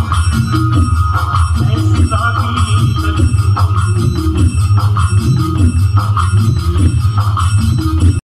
oupeter geilataka